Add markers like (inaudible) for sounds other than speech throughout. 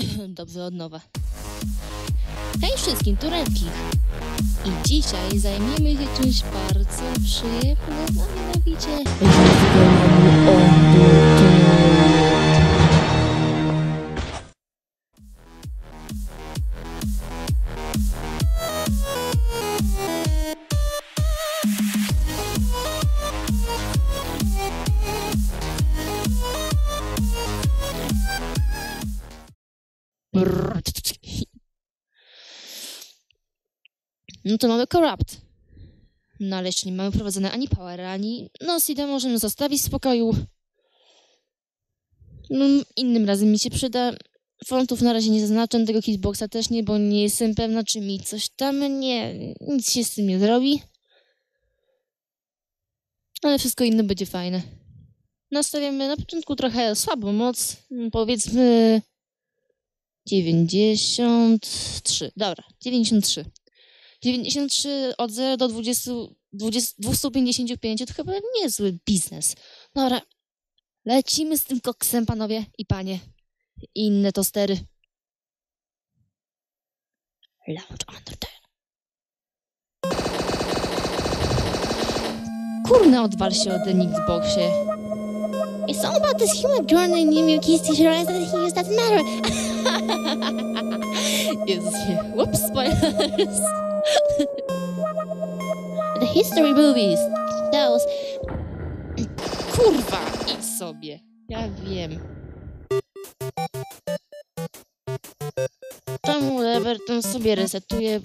(clears throat) Dobrze, od nowa. Hej wszystkim, tu. I dzisiaj zajmiemy się czymś bardzo przyjemnym, a mianowicie... No to mamy Corrupt. No ale jeszcze nie mamy prowadzone ani Power, ani... No Sida możemy zostawić w spokoju. No, innym razem mi się przyda. Fontów na razie nie zaznaczam, tego hitboxa też nie, bo nie jestem pewna, czy mi coś tam nie... Nic się z tym nie zrobi. Ale wszystko inne będzie fajne. Nastawiamy na początku trochę słabą moc. Powiedzmy... 93. Dobra, 93. 93 od 0 do 20, 20, 255 to chyba niezły biznes. Dobra, lecimy z tym koksem, panowie i panie. I inne tostery. Lounge Undertale. Kurna, odwal się od Xboxie. It's all about this human girl named Miyuki She realized that he used doesn't matter. (laughs) Nie. Whoops, spoilers. The history movies. Those. Kurwa, idź sobie. Ja wiem. Czemu Everton sobie resetuje?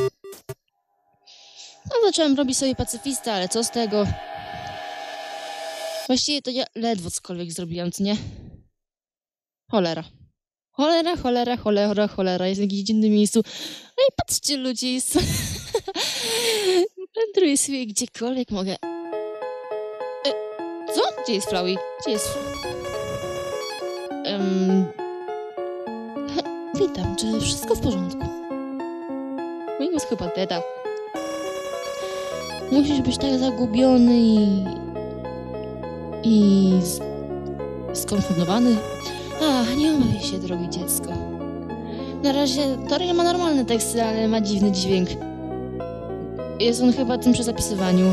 No, zacząłem robić sobie pacyfista, ale co z tego? Właściwie to ja ledwo cokolwiek zrobiłam, co nie? Cholera. Cholera, cholera, cholera, cholera. Jest w jakimś dziwnym miejscu. No i patrzcie, ludzie, jest... (laughs) Wędruję sobie gdziekolwiek mogę. E, co? Gdzie jest Flowey? Gdzie jest... Um... Witam, czy wszystko w porządku? Mój jest chyba deda. Musisz być tak zagubiony i... i... skonfundowany. Ach, nie omawiaj się, drogie dziecko. Na razie Toriel ma normalne teksty, ale ma dziwny dźwięk. Jest on chyba tym przy zapisywaniu.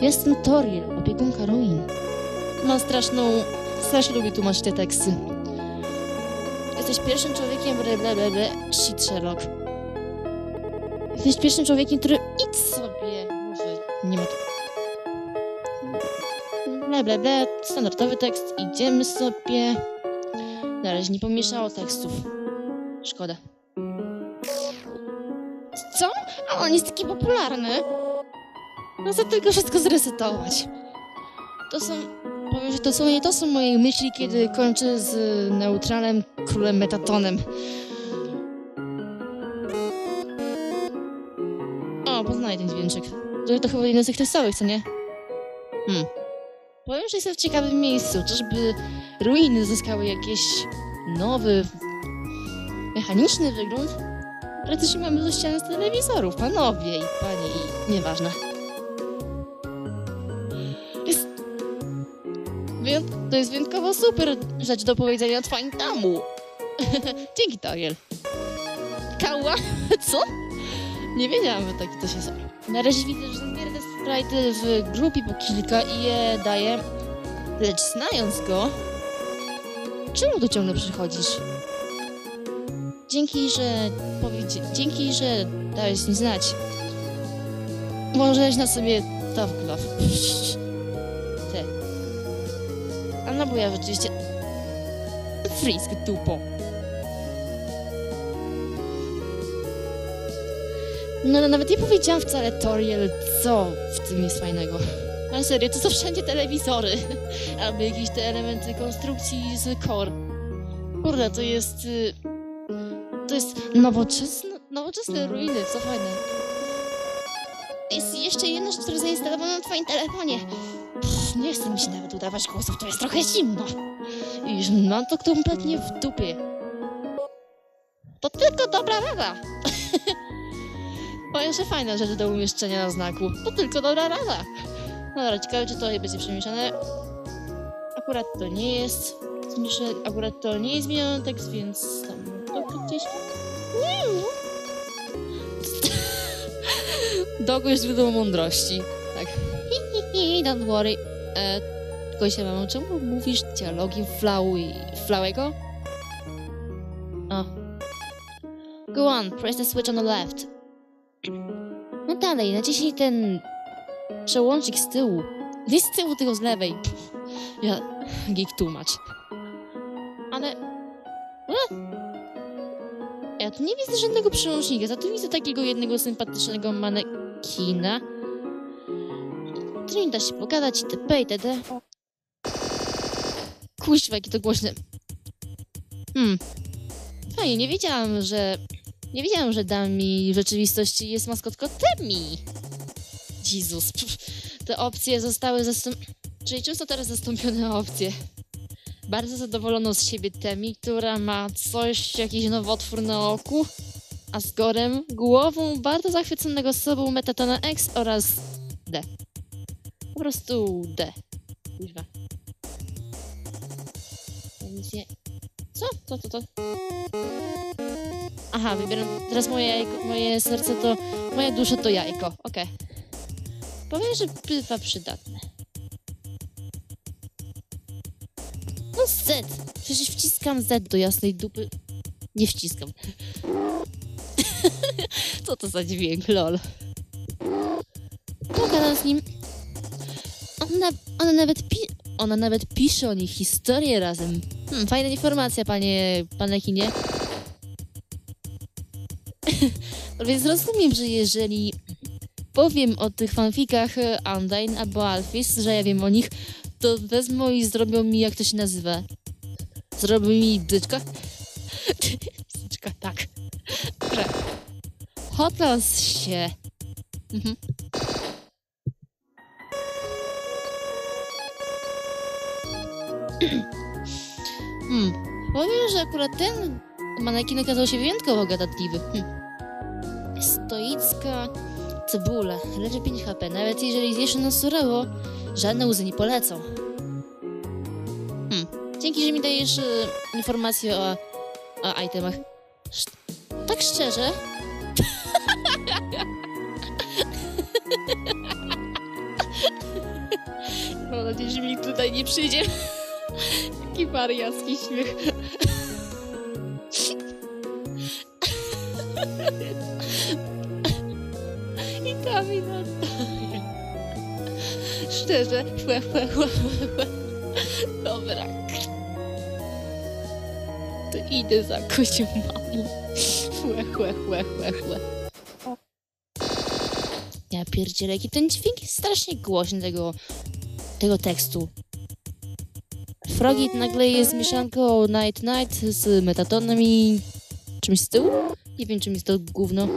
Jestem Toriel, opiekunka ruin. Ma straszną... Strasznie lubi tłumaczyć te teksty. Jesteś pierwszym człowiekiem, ble, ble, ble, shit Sherlock. Jesteś pierwszym człowiekiem, który... Idź sobie! Może nie ma tu... Ble, ble, ble, standardowy tekst, idziemy sobie. Na razie nie pomieszało tekstów. Szkoda. Co? A on jest taki popularny. No to tylko wszystko zresetować. To są... Powiem, że to są nie to są moje myśli, kiedy kończę z neutralem królem metatonem. O, poznaję ten dźwięczek. To, to chyba jeden z tych testowych, co nie? Hmm. Powiem, że jestem w ciekawym miejscu. Czyżby ruiny zyskały jakiś nowy, mechaniczny wygląd? Praktycznie mamy do ściany z telewizorów, panowie i panie i nieważne. Jest... To jest wyjątkowo super rzecz do powiedzenia twoim domu. (laughs) Dzięki, Toriel. Kała? (laughs) Co? Nie wiedziałam, że taki coś jest. Na razie widzę, że zbiera sprite w grupie po kilka i je daję. Lecz znając go, czemu tu ciągle przychodzisz? Dzięki, że powiedzi... Dzięki, że dałeś mi znać. Możesz na sobie tough glove. Ty. A no bo ja rzeczywiście... Frisk dupo. No, no nawet nie powiedziałam wcale Toriel, co w tym jest fajnego. Ale serio, to są wszędzie telewizory. (laughs) Albo jakieś te elementy konstrukcji z core. Kurde, to jest... y, To jest nowoczesne, nowoczesne ruiny, co fajne. Jest jeszcze jedna rzecz, która zainstalowana na twoim telefonie. Pff, nie chcę mi się nawet udawać głosów, to jest trochę zimno. I mam to kompletnie w dupie. To tylko dobra rada. (laughs) Powiem, że fajna rzecz do umieszczenia na znaku. To tylko dobra rada. Dobra, ciekawe, czy to będzie przemieszane. Akurat to nie jest. akurat to nie jest zmieniony tekst, więc tam to gdzieś... Dogo jest źródło mądrości. Tak. (laughs) Don't worry. E, tylko się mam, czemu mówisz dialogiem Flaui... Flałego? O. Go on, press the switch on the left. No dalej, naciśnij ten przełącznik z tyłu. Nie z tyłu, tylko z lewej. Ja, geek tłumacz. Ale... E? Ja tu nie widzę żadnego przełącznika, za to widzę takiego jednego sympatycznego manekina. Którym da się pogadać itp. itd. Kuźwa, jakie to głośne. Hmm. Fajnie, nie wiedziałam, że... Nie wiedziałam, że Dami w rzeczywistości jest maskotką Temi. Jezus. pff, Te opcje zostały zastąpione... Czyli często teraz zastąpione opcje. Bardzo zadowolono z siebie Temi, która ma coś, jakiś nowotwór na oku, a z Gorem głową bardzo zachwyconego sobą Metatona X oraz D. Po prostu D. Kuźwa. Ja. Co? Co, co, co? Aha, wybieram... Teraz moje jajko, moje serce to... Moja dusza to jajko. Okej. Powiem, że bywa przydatne. No Z! Przecież wciskam Z do jasnej dupy. Nie wciskam. (laughs) Co to za dźwięk, lol. Pogadam z nim. Ona, ona nawet pi... Ona nawet pisze o nich historię razem. Hmm, fajna informacja, panie panekinie. Więc rozumiem, że jeżeli powiem o tych fanfikach e, Undyne albo Alphys, że ja wiem o nich, to wezmą i zrobią mi, jak to się nazywa. Zrobią mi bzyczka? bzyczka, (laughs) tak. Dobrze. Hotels się. Mhm. hmm. Powiem, że akurat ten manekin okazał się wyjątkowo gadatliwy. Hm. Stoicka cebula, leży 5 HP. Nawet jeżeli zjesz na surowo, żadne łzy nie polecą. Hmm. Dzięki, że mi dajesz e, informacje o, o itemach. Sz- tak szczerze... (laughs) Mam nadzieję, że mi tutaj nie przyjdzie. (laughs) Jaki wariacki śmiech. Szczerze. (laughs) Dobra. To idę za kocią mamą. Ja pierdzielę, jaki ten dźwięk jest strasznie głośny tego, tego tekstu. Frogit nagle jest mieszanką Night Night z metatonem i czymś z tyłu? Nie wiem, czym jest to gówno.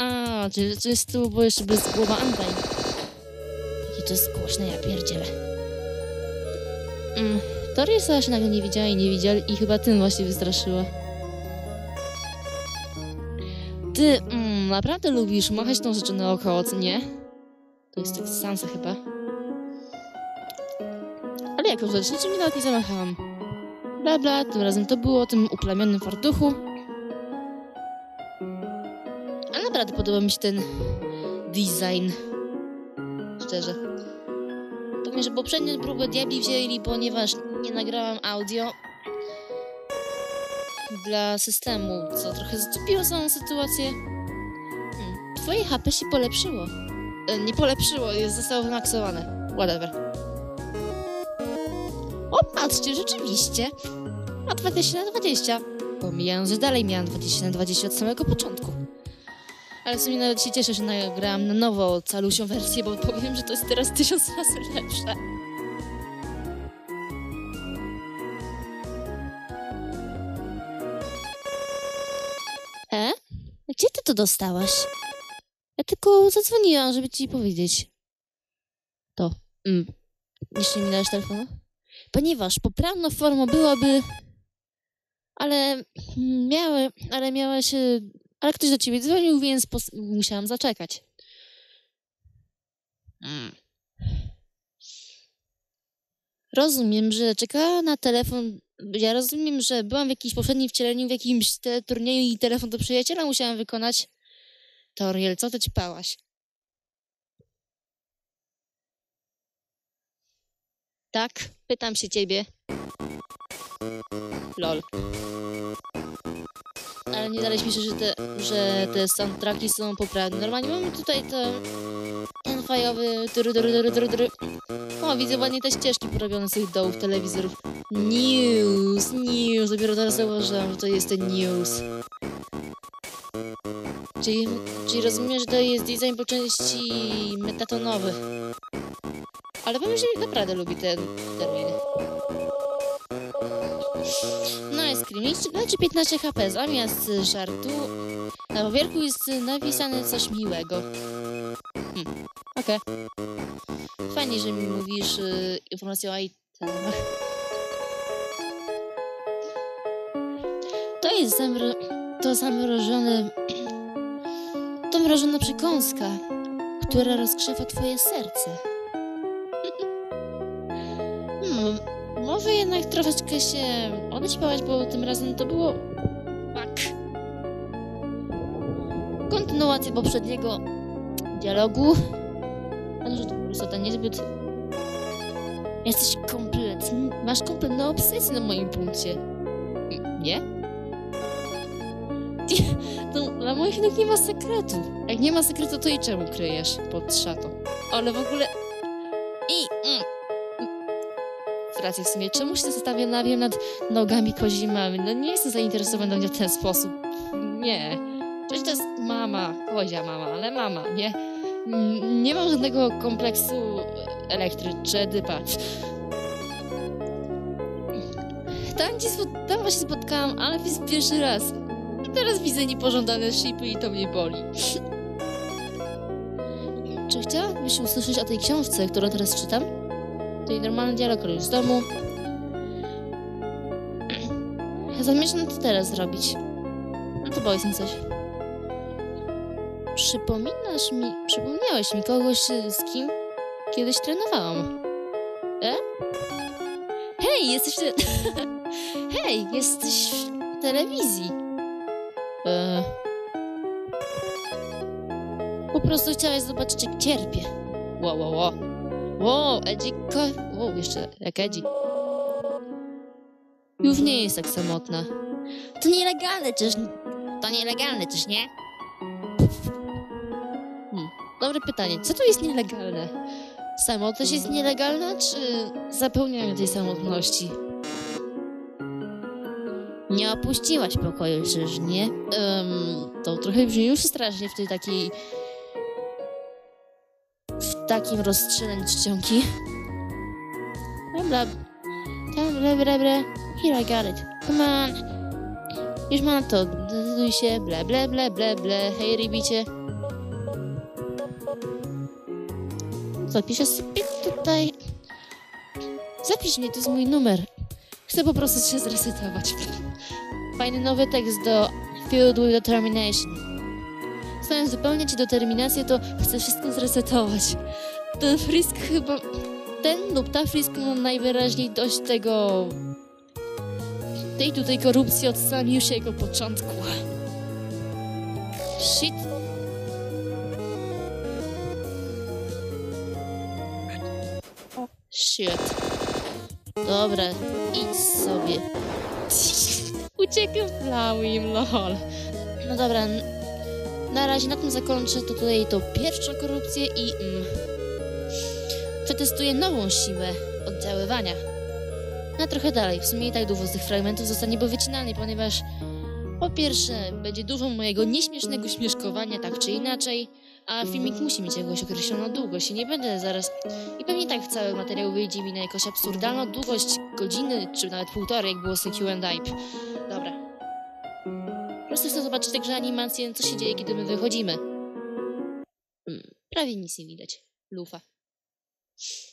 A, czy to jest tyłu, bo jeszcze bez głowa Antaj. Jakie to jest głośne, ja pierdzielę. Mm, Toriesa się nagle nie widziała i nie widział i chyba tym właśnie wystraszyła. Ty, mm, naprawdę lubisz machać tą rzeczą naokoło, co nie? To jest tak Sansa chyba. Ale jaką rzecz, niczym nie nawet nie zamachałam. Bla bla, tym razem to było o tym uplamionym fartuchu. Naprawdę podoba mi się ten design. Szczerze. Powiem, że poprzednią próbę diabli wzięli, ponieważ nie nagrałam audio dla systemu, co trochę zatopiło całą sytuację. Hmm. Twoje HP się polepszyło. E, nie polepszyło, jest zostało wymaksowane. Whatever. O, patrzcie, rzeczywiście. Ma 20 na 20. Pomijając, że dalej miałam 20 na 20 od samego początku. Ale w sumie nawet się cieszę, że nagrałam na nowo calusią wersję, bo powiem, że to jest teraz tysiąc razy lepsze. E? Gdzie ty to dostałaś? Ja tylko zadzwoniłam, żeby ci powiedzieć. To. Mm. Jeszcze mi dałeś telefonu? Ponieważ poprawną formą byłaby... Ale miały, ale miałeś... e, Ale ktoś do ciebie dzwonił, więc musiałam zaczekać. Mm. Rozumiem, że czekała na telefon. Ja rozumiem, że byłam w jakimś poprzednim wcieleniu, w jakimś te turnieju i telefon do przyjaciela musiałam wykonać. Toriel, co ty ćpałaś? Tak, pytam się ciebie. Lol. Ale nie dalej śmieszę, że te, że te soundtracki są poprawne. Normalnie mamy tutaj to... Ten fajowy... O, widzę ładnie te ścieżki porobione z tych dołów telewizorów. News, news. Dopiero teraz zauważyłam, że to jest ten news. Czyli, czyli rozumiem, że to jest design po części metatonowy. Ale powiem, że naprawdę lubi ten termin. No Scream, leczy 15 HP zamiast żartu. Na powierku jest napisane coś miłego. Hmm, okej. Okay. Fajnie, że mi mówisz y, informację o itemach. To jest zamro... to zamrożone... To mrożona przekąska, która rozgrzewa twoje serce. Może jednak troszeczkę się odeśpiewać, bo tym razem to było... Tak. Kontynuacja poprzedniego dialogu. A że to prostu to niezbyt... Jesteś kompletny... Masz kompletną obsesję na moim punkcie. Nie? To dla moich nóg nie ma sekretu. Jak nie ma sekretu, to i czemu kryjesz pod szatą? Ale w ogóle... I... Mm. Racja w sumie, czemu się zastanawiam nad nogami kozimami? No nie jestem zainteresowany w ten sposób. Nie. Przecież to jest mama, kozia mama, ale mama, nie? Nie mam żadnego kompleksu elektrycznego, dypa. Tam, gdzie tam właśnie spotkałam, ale jest pierwszy raz. I teraz widzę niepożądane shipy i to mnie boli. Czy chciałabyś usłyszeć o tej książce, którą teraz czytam? Tej normalny dialog już z domu. Zamierzam to teraz zrobić. No to powiedz mi coś. Przypominasz mi, przypomniałeś mi kogoś, z kim kiedyś trenowałam. E? Hej, jesteś... Te... (laughs) Hej, jesteś w telewizji. E... Po prostu chciałeś zobaczyć, jak cierpię. Wow, wow, wow. Wow, Edzik... Wow, jeszcze jak Edzik. Już nie jest tak samotna. To nielegalne, czyż... To nielegalne, czyż nie? Hmm, dobre pytanie. Co to jest nielegalne? Samotność jest nielegalna, czy zapełnianie tej samotności? Nie opuściłaś pokoju, czyż nie? Um, to trochę brzmi już strasznie w tej takiej... takim rozstrzeleniu czcionki. Dobra. Dobra, dobra, dobra. Here I got it. Come on. Już mam to. Zdecyduj się. Ble, ble, ble, ble, ble. Hej, rybicie. Zapiszę sobie tutaj. Zapisz mnie, to jest mój numer. Chcę po prostu się zresetować. Fajny nowy tekst do Filled with Determination. Zamiast wypełniać determinację, to chcę wszystko zresetować. Ten frisk chyba... Ten lub ta frisk ma najwyraźniej dość tego... Tej tutaj korupcji od samego początku. Shit. Shit. Dobra, idź sobie. Uciekam plałym, lol. No dobra, na razie na tym zakończę to tutaj to pierwszą korupcję i mm, przetestuję nową siłę oddziaływania. Na trochę dalej, w sumie i tak dużo z tych fragmentów zostanie powycinany, ponieważ po pierwsze będzie dużo mojego nieśmiesznego śmieszkowania tak czy inaczej, a filmik musi mieć jakąś określoną długość i nie będę zaraz... I pewnie tak cały materiał wyjdzie mi na jakąś absurdalną długość godziny, czy nawet półtorej, jak było z Q&A. Dobra. Po prostu chcę zobaczyć także animację, co się dzieje, kiedy my wychodzimy. Hmm, prawie nic nie widać. Lufa. you